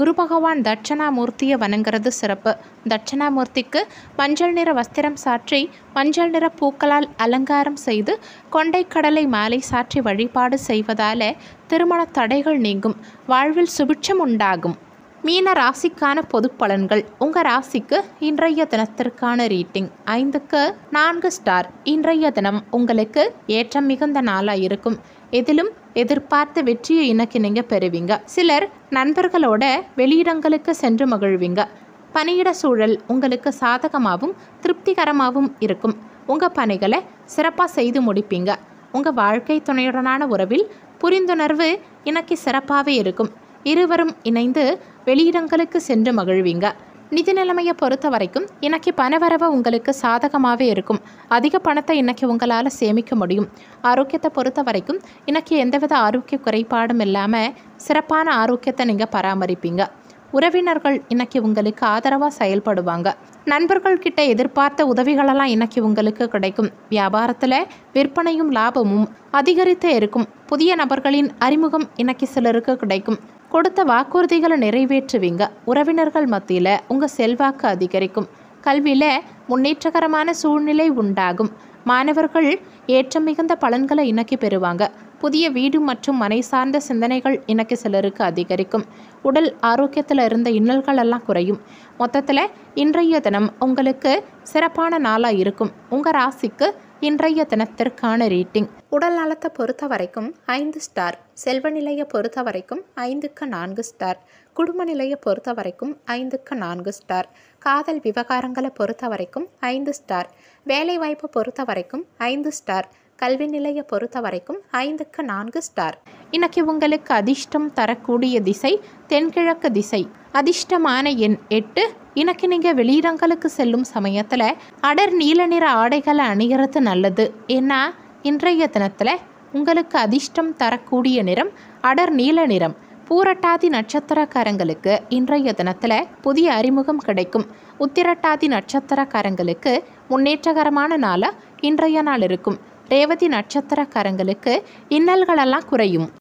குரு பகவான் தட்சணாமூர்த்தியை வணங்குறது சிறப்பு. தட்சணாமூர்த்திக்கு மஞ்சள் நிற வஸ்திரம் சாற்றி மஞ்சள் நிற பூக்களால் அலங்காரம் செய்து கொண்டைக்கடலை மாலை சாற்றி வழிபாடு செய்வதால் திருமண தடைகள் நீங்கும். வாழ்வில் சுபிட்சம் உண்டாகும். மீன ராசிக்கான பொது பலன்கள். உங்கள் ராசிக்கு இன்றைய தினத்திற்கான ரீட்டிங். ஐந்துக்கு நான்கு ஸ்டார். இன்றைய தினம் உங்களுக்கு ஏற்றம் மிகுந்த நாளாக இருக்கும். எதிலும் எதிர்பார்த்த வெற்றியை இன்னைக்கு நீங்கள் பெறுவீங்க. சிலர் நண்பர்களோட வெளியிடங்களுக்கு சென்று மகிழ்வீங்க. பணியிட சூழல் உங்களுக்கு சாதகமாகவும் திருப்திகரமாகவும் இருக்கும். உங்கள் பணிகளை சிறப்பாக செய்து முடிப்பீங்க. உங்கள் வாழ்க்கை துணையுடனான உறவில் புரிந்துணர்வு இன்னைக்கு சிறப்பாகவே இருக்கும். இருவரும் இணைந்து வெளியிடங்களுக்கு சென்று மகிழ்வீங்க. நிதி நிலைமையை பொறுத்த வரைக்கும் இன்னைக்கு பணவரவு உங்களுக்கு சாதகமாகவே இருக்கும். அதிக பணத்தை இன்னைக்கு உங்களால் சேமிக்க முடியும். ஆரோக்கியத்தை பொறுத்த வரைக்கும் இன்னைக்கு எந்தவித ஆரோக்கிய குறைபாடும் இல்லாமல் சிறப்பான ஆரோக்கியத்தை நீங்கள் பராமரிப்பீங்க. உறவினர்கள் இன்னைக்கு உங்களுக்கு ஆதரவாக செயல்படுவாங்க. நண்பர்கள் கிட்ட எதிர்பார்த்த உதவிகளெல்லாம் இன்னைக்கு உங்களுக்கு கிடைக்கும். வியாபாரத்தில் விற்பனையும் லாபமும் அதிகரித்தே இருக்கும். புதிய நபர்களின் அறிமுகம் இன்னைக்கு சிலருக்கு கிடைக்கும். கொடுத்த வாக்குறுதிகளை நிறைவேற்றுவீங்க. உறவினர்கள் மத்தியில் உங்கள் செல்வாக்கு அதிகரிக்கும். கல்வியில் முன்னேற்றகரமான சூழ்நிலை உண்டாகும். மாணவர்கள் ஏற்றம் மிகுந்த பலன்களை இணக்கி பெறுவாங்க. புதிய வீடு மற்றும் மனை சார்ந்த சிந்தனைகள் இன்னைக்கு சிலருக்கு அதிகரிக்கும். உடல் ஆரோக்கியத்தில் இருந்த இன்னல்கள் எல்லாம் குறையும். மொத்தத்தில் இன்றைய தினம் உங்களுக்கு சிறப்பான நாளாக இருக்கும். உங்கள் ராசிக்கு இன்றைய தினத்திற்கான ரேட்டிங். உடல் நலத்தை பொறுத்த வரைக்கும் ஐந்து ஸ்டார். செல்வ நிலையை பொறுத்த வரைக்கும் ஐந்துக்கு நான்கு ஸ்டார். குடும்ப நிலையை பொறுத்த வரைக்கும் ஐந்துக்கு நான்கு ஸ்டார். காதல் விவகாரங்களை பொறுத்த வரைக்கும் ஐந்து ஸ்டார். வேலைவாய்ப்பு பொறுத்த வரைக்கும் ஐந்து ஸ்டார். கல்வி நிலையை பொறுத்த வரைக்கும் ஐந்துக்கு நான்கு ஸ்டார். இன்னைக்கு உங்களுக்கு அதிர்ஷ்டம் தரக்கூடிய திசை தென்கிழக்கு திசை. அதிர்ஷ்டமான எண் எட்டு. இன்னைக்கு நீங்கள் வெளியிடங்களுக்கு செல்லும் சமயத்தில் அடர் நீல நிற ஆடைகளை அணிகிறது நல்லது. ஏன்னா இன்றைய தினத்தில் உங்களுக்கு அதிர்ஷ்டம் தரக்கூடிய நிறம் அடர் நீல நிறம். பூரட்டாதி நட்சத்திரக்காரங்களுக்கு இன்றைய தினத்தில் புதிய அறிமுகம் கிடைக்கும். உத்திரட்டாதி நட்சத்திரக்காரங்களுக்கு முன்னேற்றகரமான நாளாக இன்றைய நாள் இருக்கும். ரேவதி நட்சத்திரக்காரங்களுக்கு இன்னல்களெல்லாம் குறையும்.